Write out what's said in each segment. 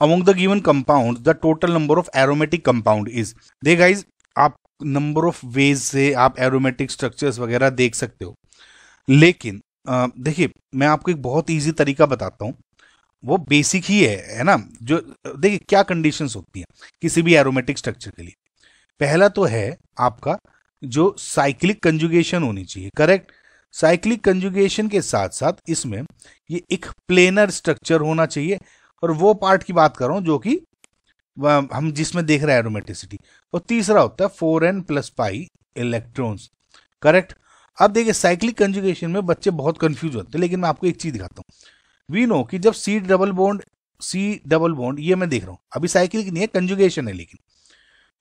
Among the given compound the total number of aromatic compound is the guys आप number of ways से आप aromatic structures वगैरह देख सकते हो। लेकिन देखिए, मैं आपको एक बहुत इजी तरीका बताता हूँ। वो बेसिक ही है है ना? जो, देखिए, क्या कंडीशंस होती हैं किसी भी एरोमेटिक स्ट्रक्चर के लिए। पहला तो है आपका जो साइक्लिक कंजुगेशन होनी चाहिए करेक्ट साइक्लिक कंजुगेशन के साथ साथ इसमें ये एक प्लेनर स्ट्रक्चर होना चाहिए और वो पार्ट की बात कर रहा जो कि हम जिसमें देख रहे हैं एरोमेटिसिटी और तीसरा होता है four n plus pi electrons correct अब देखिए साइक्लिक कंजुगेशन में बच्चे बहुत कंफ्यूज होते हैं, लेकिन मैं आपको एक चीज़ दिखाता हूँ। वी नो कि जब C double bond C double bond ये मैं देख रहा हूँ। अभी साइक्लिक नहीं है कंजुगेशन है लेकिन।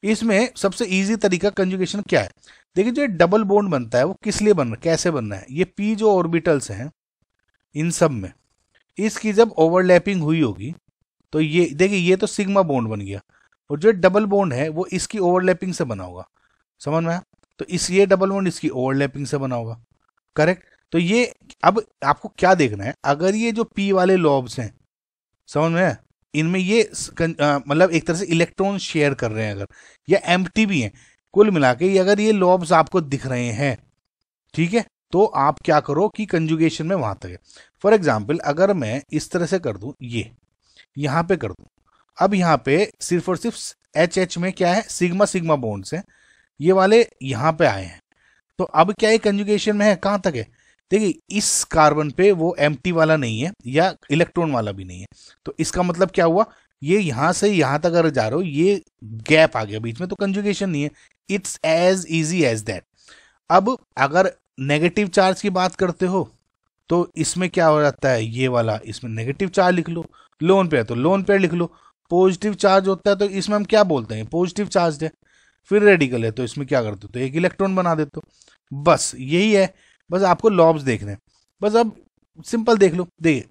इसमें सबसे ईजी तरीका कंजुगेशन क्या है? देखिए, जो डबल बॉन्ड बनता है, वो किस लिए बन रहा है? कैसे बनना है? ये पी जो ऑर्बिटल्स हैं, इन सब में। इसकी जब ओवरलैपिंग हुई होगी तो ये, देखिए, ये तो सिग्मा बॉन्ड बन गया। और जो डबल बॉन्ड है, वो इसकी ओवरलैपिंग से बना होगा। समझ में तो इस, ये डबल बॉन्ड इसकी ओवरलैपिंग से बना होगा। करेक्ट तो ये, अब आपको क्या देखना है? अगर ये जो पी वाले लॉब्स हैं, समझ में इनमें ये मतलब एक तरह से इलेक्ट्रॉन शेयर कर रहे हैं अगर, या एम भी हैं। कुल मिला के अगर ये लॉब्स आपको दिख रहे हैं, ठीक है? तो आप क्या करो कि कंजुगेशन में वहाँ तक है। फॉर एग्ज़ाम्पल अगर मैं इस तरह से कर दूँ, ये, यहाँ पे कर दूँ। अब यहाँ पे सिर्फ़ और सिर्फ़ एच एच में क्या है? सिग्मा सिग्मा बॉन्ड्स हैं। ये वाले यहाँ पे आए हैं। तो अब क्या ये कंजुगेशन में है? कहाँ तक है? देखिए, इस कार्बन पे वो एम वाला नहीं है, या इलेक्ट्रॉन वाला भी नहीं है। तो इसका मतलब क्या हुआ? ये यहाँ से यहाँ तक अगर जा रहे हो, ये गैप आ गया। बीच में तो कंजुगेशन नहीं है। It's as easy as that अब अगर नेगेटिव चार्ज की बात करते हो तो इसमें क्या हो जाता है? ये वाला, इसमें नेगेटिव चार्ज लिख लो। लोन पेयर तो लोन पेयर लिख लो। पॉजिटिव चार्ज होता है तो इसमें हम क्या बोलते हैं? पॉजिटिव चार्ज है। फिर रेडिकल है तो इसमें क्या करते हो? तो एक इलेक्ट्रॉन बना देते हो। बस, यही है। बस आपको लॉब्स देखने हैं। बस अब सिंपल देख लो। देखिए,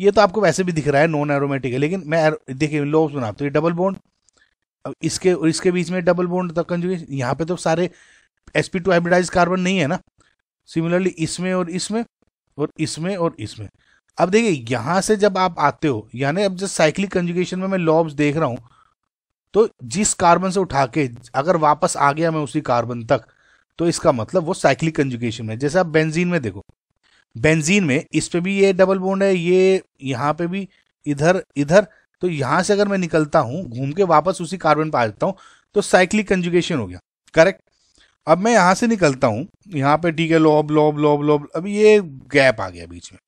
ये तो आपको वैसे भी दिख रहा है नॉन एरोमेटिक है, लेकिन मैं देखिए लॉब्स बनाता हूँ, ये डबल बॉन्ड अब इसके और इसके बीच में डबल बॉन्ड तक कंजुगेशन यहाँ पे तो सारे sp2 टू हाइब्रिडाइज कार्बन नहीं है ना? सिमिलरली इसमें और इसमें और इसमें और इसमें। अब देखिए, यहाँ से जब आप आते हो, यानी अब जब साइक्लिक कंजुगेशन में मैं लॉब्स देख रहा हूँ तो जिस कार्बन से उठा के, अगर वापस आ गया मैं उसी कार्बन तक तो इसका मतलब वो साइक्लिक कंजुगेशन में, जैसे आप बेंजीन में देखो। बेंजीन में इस पे भी ये डबल बॉन्ड है, ये यहाँ पे भी, इधर इधर तो यहाँ से अगर मैं निकलता हूँ, घूम के वापस उसी कार्बन पर आ जाता हूँ तो साइक्लिक कंजुगेशन हो गया। करेक्ट अब मैं यहाँ से निकलता हूँ, यहाँ पे ठीक है लोब लोब लोब लोब अब ये गैप आ गया बीच में।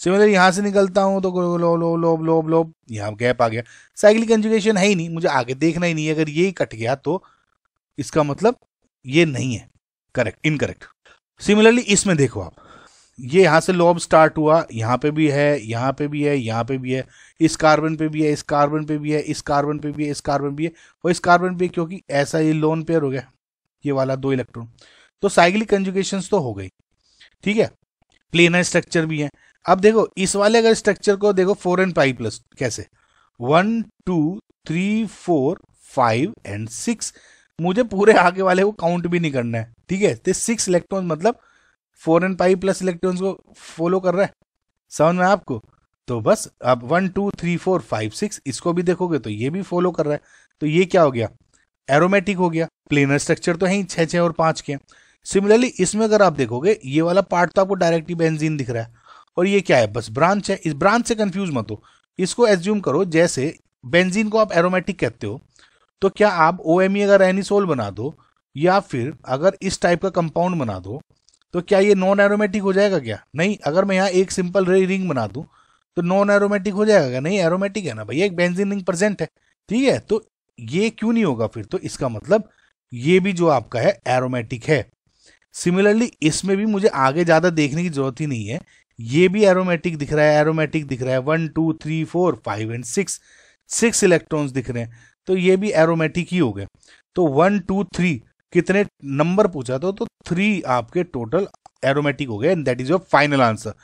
सिमिलर यहाँ से निकलता हूँ तो लो लो लोब लोब लोब यहाँ गैप आ गया। साइकिल कंजुगेशन है ही नहीं, मुझे आगे देखना ही नहीं है, अगर ये ही कट गया तो इसका मतलब ये नहीं है। करेक्ट इनकरेक्ट सिमिलरली इसमें देखो आप, ये यहाँ से लोब स्टार्ट हुआ, यहाँ पे भी है, यहाँ पे भी है, यहाँ पे भी है, इस कार्बन पे भी है, इस कार्बन पे भी है, इस कार्बन पे भी है, इस कार्बन भी है, और इस कार्बन पे क्योंकि ऐसा ये लोन पेयर हो गया। ये वाला दो इलेक्ट्रॉन तो साइक्लिक कंजुगेशन तो हो गई। ठीक है? प्लेनर स्ट्रक्चर भी है। अब देखो, इस वाले अगर स्ट्रक्चर को देखो फोर एंड फाइव प्लस कैसे? One two three four five and six मुझे पूरे आगे वाले को काउंट भी नहीं करना है। ठीक है? तो सिक्स इलेक्ट्रॉन मतलब four and five plus electrons को फॉलो कर रहा है। समझ में आपको? तो बस, अब one two three four five six इसको भी देखोगे तो ये भी फॉलो कर रहा है। तो ये क्या हो गया? एरोमेटिक हो गया प्लेनर स्ट्रक्चर तो है ही, छह छह और पाँच के सिमिलरली इसमें अगर आप देखोगे, ये वाला पार्ट तो आपको डायरेक्टली बेंजीन दिख रहा है। और ये क्या है? बस ब्रांच है। इस ब्रांच से कंफ्यूज मत हो। इसको एज्यूम करो, जैसे बेंजीन को आप एरोमेटिक कहते हो तो क्या आप ओ एम ई अगर एनिसोल बना दो, या फिर अगर इस टाइप का कंपाउंड बना दो तो क्या ये नॉन एरोमेटिक हो जाएगा क्या? नहीं, अगर मैं यहाँ एक सिंपल रे रिंग बना दूँ तो नॉन एरोमेटिक हो जाएगा क्या? नहीं एरोमेटिक है ना भैया, एक बेंजीन रिंग प्रेजेंट है। ठीक है? तो ये क्यों नहीं होगा फिर? तो इसका मतलब ये भी जो आपका है एरोमेटिक है। सिमिलरली इसमें भी मुझे आगे ज़्यादा देखने की ज़रूरत ही नहीं है। ये भी एरोमेटिक दिख रहा है एरोमेटिक दिख रहा है। One two three four five and six six electrons दिख रहे हैं। तो ये भी एरोमेटिक ही हो गए। तो वन टू थ्री कितने नंबर पूछा तो, तो थ्री आपके टोटल एरोमेटिक हो गए and that is your final answer